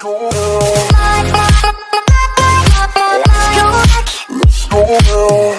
go. Let's go.